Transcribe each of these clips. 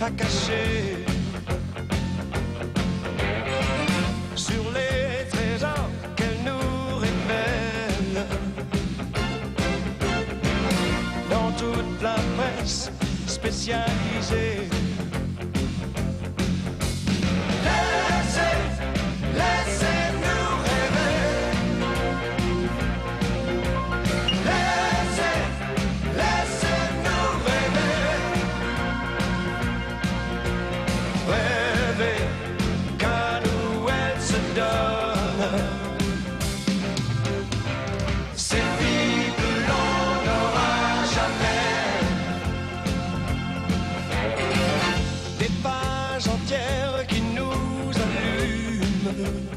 à cacher. Sur les trésors qu'elle nous révèle. Dans toute la presse spécialisée. Ces vies que l'on n'aura jamais. Des pages entières qui nous allument.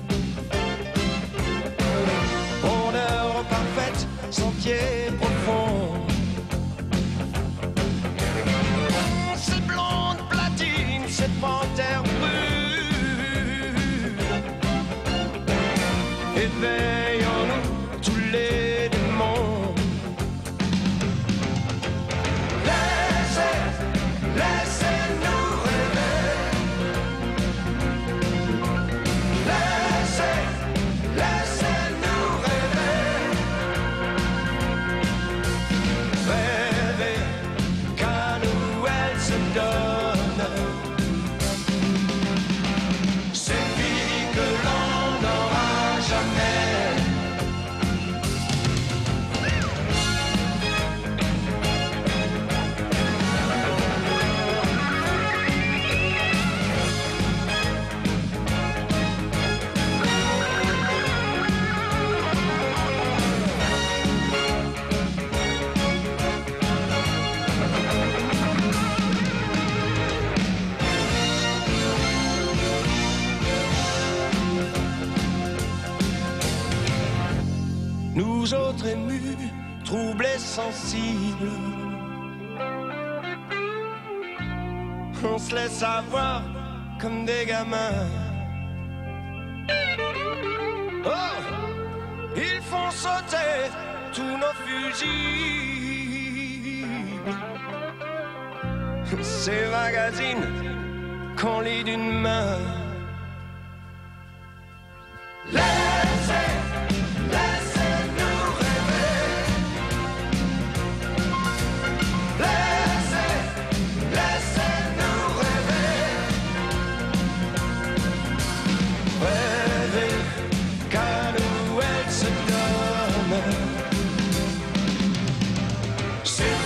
In there Autres émus, troublés, sensibles. On se laisse avoir comme des gamins. Oh, ils font sauter tous nos fusibles. Ces magazines qu'on lit d'une main. Nous